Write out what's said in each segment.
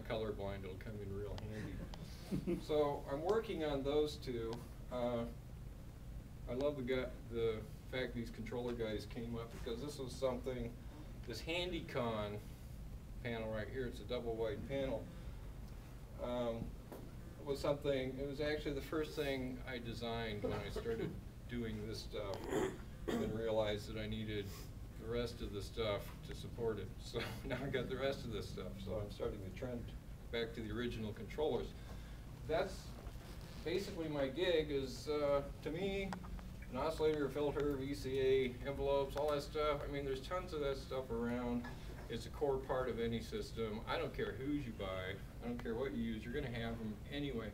not colorblind, it'll come in real handy. So I'm working on those two. Uh, I love the guy, the fact these controller guys came up because this was something, this HandyCon panel right here, it's a double wide panel. Um, was something, it was actually the first thing I designed when I started doing this stuff and realized that I needed the rest of the stuff to support it. So now I got the rest of this stuff, so I'm starting to trend back to the original controllers. That's basically my gig is, uh, to me, an oscillator, filter, VCA, envelopes, all that stuff. I mean, there's tons of that stuff around. It's a core part of any system. I don't care whose you buy. I don't care what you use. You're going to have them anyway.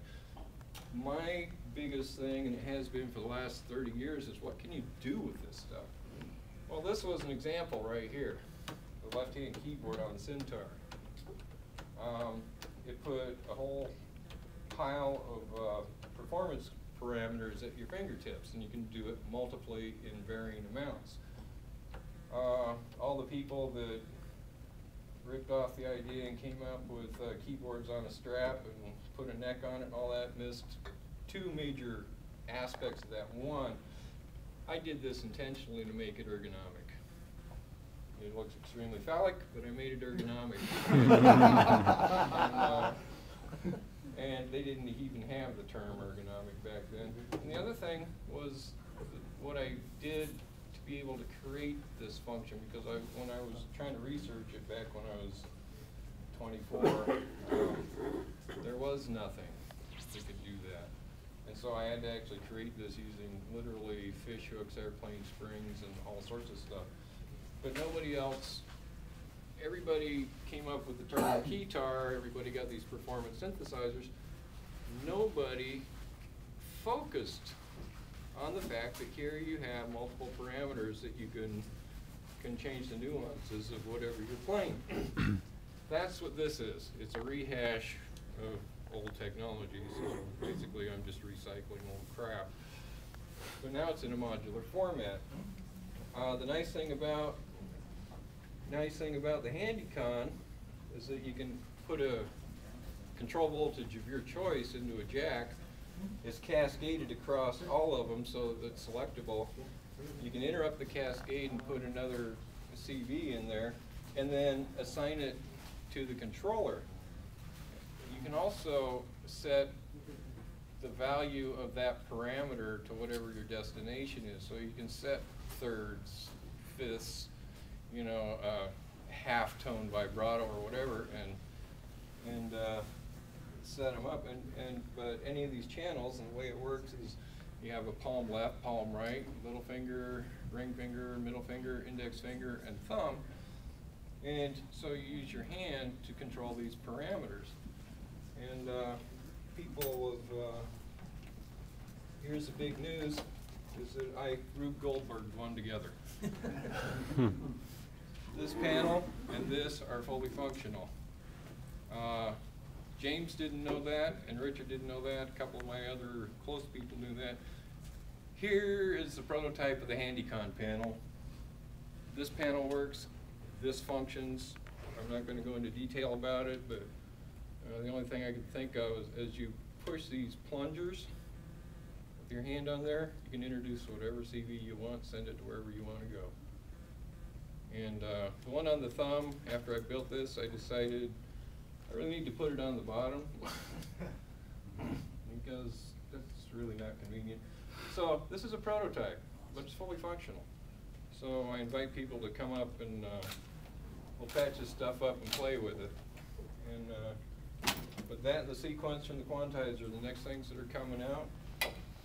My biggest thing, and it has been for the last 30 years, is what can you do with this stuff? Well, this was an example right here. The left-hand keyboard on Syntar. Um, it put a whole pile of uh, performance parameters at your fingertips, and you can do it multiply in varying amounts. Uh, all the people that ripped off the idea and came up with uh, keyboards on a strap and put a neck on it and all that missed two major aspects of that. One, I did this intentionally to make it ergonomic. It looks extremely phallic, but I made it ergonomic. and, uh, and they didn't even have the term ergonomic back then. And the other thing was what I did to be able to create this function, because I, when I was trying to research it back when I was 24, um, there was nothing that could do. And so I had to actually create this using literally fish hooks, airplane springs, and all sorts of stuff. But nobody else everybody came up with the term keytar, everybody got these performance synthesizers. Nobody focused on the fact that here you have multiple parameters that you can can change the nuances of whatever you're playing. That's what this is. It's a rehash of old technology, so basically I'm just recycling old crap. But now it's in a modular format. Uh, the nice thing about nice thing about the HandyCon is that you can put a control voltage of your choice into a jack. It's cascaded across all of them so that it's selectable. You can interrupt the cascade and put another CV in there and then assign it to the controller. Also set the value of that parameter to whatever your destination is. So you can set thirds, fifths, you know, uh, half tone vibrato or whatever, and and uh, set them up. And and but any of these channels, and the way it works is, you have a palm left, palm right, little finger, ring finger, middle finger, index finger, and thumb. And so you use your hand to control these parameters. And uh, people have, uh, here's the big news, is that I, Rube Goldberg, one together. this panel and this are fully functional. Uh, James didn't know that, and Richard didn't know that. A couple of my other close people knew that. Here is the prototype of the HandyCon panel. This panel works, this functions. I'm not going to go into detail about it, but uh, the only thing I can think of is as you push these plungers with your hand on there, you can introduce whatever CV you want, send it to wherever you want to go. And uh, the one on the thumb, after I built this, I decided I really need to put it on the bottom because that's really not convenient. So this is a prototype, but it's fully functional. So I invite people to come up and uh, we'll patch this stuff up and play with it. And uh, but that and the sequencer and the quantizer are the next things that are coming out.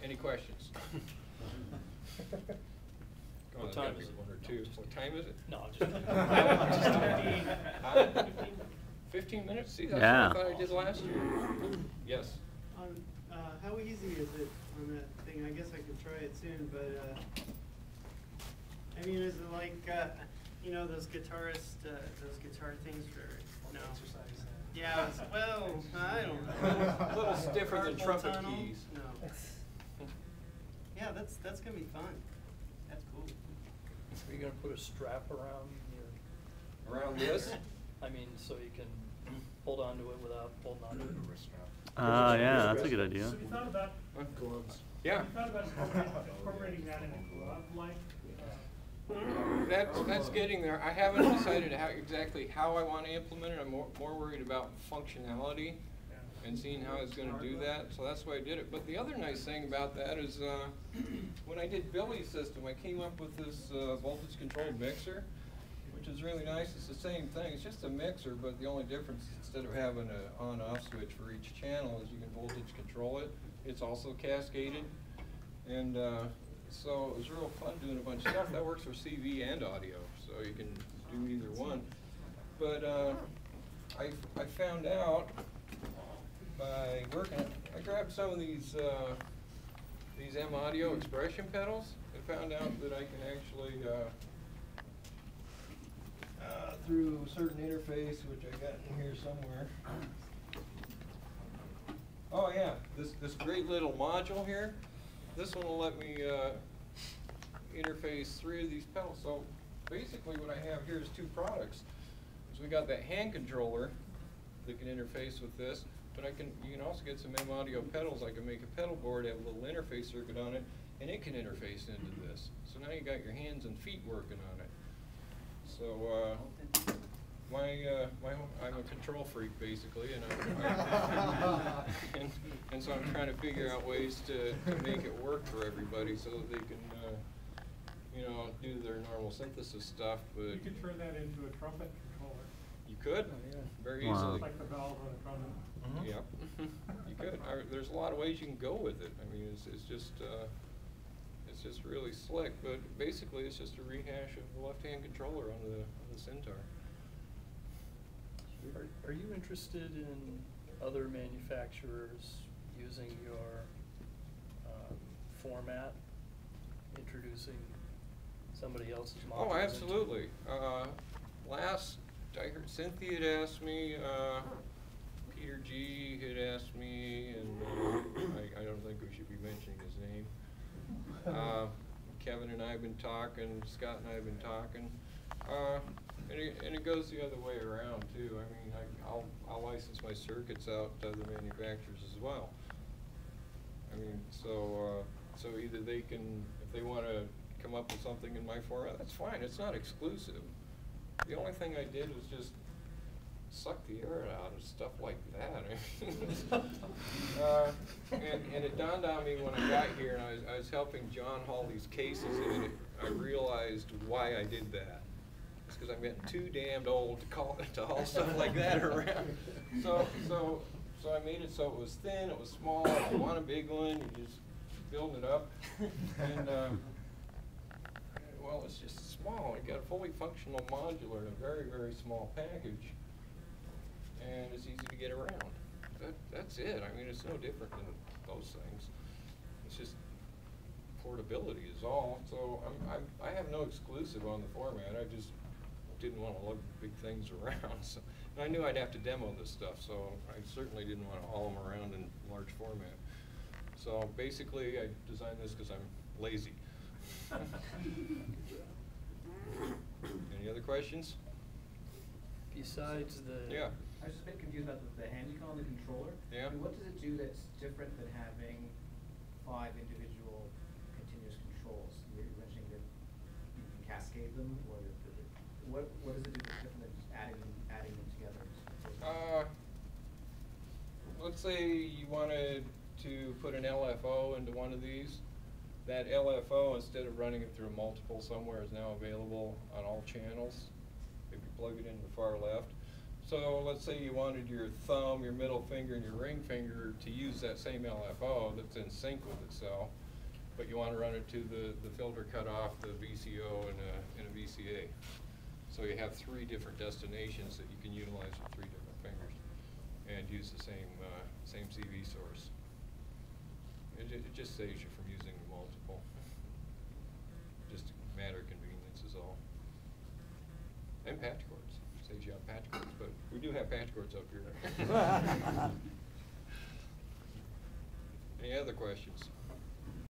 Any questions? What there's gotta time be is it? One or two. What time is it? No, I'm just. Huh? Fifteen minutes? See, that's what Yeah. I thought I did last year. Yes. On, uh, how easy is it on that thing? I guess I could try it soon, but, uh, I mean, is it like, uh, you know, those guitarist, uh, those guitar things for, no. Yeah, it's- well, I don't know. A little stiffer than Carpal trumpet tunnel? keys. No. Yeah, that's, that's gonna be fun. That's cool. Are you gonna put a strap around your? Around this? I mean, so you can hold on to it without holding on to it. Ah, yeah, that's a good idea. So you thought about, Huh? you Yeah, thought about incorporating incorporating that in a glove-like? That's, that's getting there. I haven't decided how, exactly how I want to implement it. I'm more, more worried about functionality and seeing how it's gonna do that, so that's why I did it. But the other nice thing about that is, uh, when I did Billy's system, I came up with this, uh, voltage controlled mixer, which is really nice. It's the same thing, it's just a mixer, but the only difference, instead of having an on-off switch for each channel, is you can voltage control it. It's also cascaded, and, uh, so it was real fun doing a bunch of stuff. That works for CV and audio, so you can do either one. But, uh, I, I found out by working, I grabbed some of these, uh, these M Audio expression pedals and found out that I can actually, uh, uh, through a certain interface, which I got in here somewhere. Oh, yeah, this, this great little module here, this one will let me, uh, interface three of these pedals. So basically what I have here is two products. So we got that hand controller that can interface with this, but I can, you can also get some M audio pedals. I can make a pedal board, have a little interface circuit on it, and it can interface into this. So now you got your hands and feet working on it. So, uh, my, uh, my, I'm a control freak basically, and I'm, and, and so I'm trying to figure out ways to, to make it work for everybody so that they can, uh, you know, do their normal synthesis stuff, but. You could turn that into a trumpet controller, You could, very Wow. easily. like the valve on a trumpet. Yep, you could. I, there's a lot of ways you can go with it. I mean, it's, it's just, uh, it's just really slick, but basically it's just a rehash of the left-hand controller on the, on the Syntar. Are, are you interested in other manufacturers using your, um, format, introducing somebody else's model? Oh, absolutely. Uh, last, I heard Cynthia had asked me, uh, Peter G had asked me, and, uh, I, I don't think we should be mentioning his name. Uh, Kevin and I have been talking, Scott and I have been talking. And it, and it goes the other way around too. I mean, I, I'll, I'll license my circuits out to other manufacturers as well. I mean, so, uh, so either they can, if they wanna come up with something in my format, that's fine, it's not exclusive. The only thing I did was just suck the air out of stuff like that. Uh, and, and it dawned on me when I got here and I was, I was helping John haul these cases and it, I realized why I did that. It's cause I'm getting too damned old to call, to haul stuff like that around. So, so, so I made it so it was thin, it was small, if you want a big one, you just build it up. And, uh, well, it's just small, you got a fully functional modular in a very, very small package. And it's easy to get around. That, that's it, I mean, it's no different than those things. It's just portability is all, so I'm, I'm, I have no exclusive on the format, I just didn't wanna lug big things around, so. And I knew I'd have to demo this stuff, so I certainly didn't wanna haul them around in large format. So basically, I designed this cause I'm lazy. Any other questions? Besides the. Yeah. I was just a bit confused about the, the HandyCon, the controller. Yeah. I mean, what does it do that's different than having five individual continuous controls? You were mentioning that you can cascade them, or that, that, that- what, what does it do that's different than just adding them, adding them together? Uh, let's say you wanted to put an LFO into one of these. That LFO, instead of running it through a multiple somewhere, is now available on all channels. If you plug it in the far left. So let's say you wanted your thumb, your middle finger, and your ring finger to use that same LFO that's in sync with itself. But you wanna run it to the, the filter cutoff, the VCO, and a, and a VCA. So you have three different destinations that you can utilize with three different and use the same, uh, same CV source. It, it just saves you from using multiple. Just a matter of convenience is all. And patch cords, saves you on patch cords, but we do have patch cords up here. Any other questions?